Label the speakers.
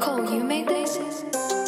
Speaker 1: Cole, you made places.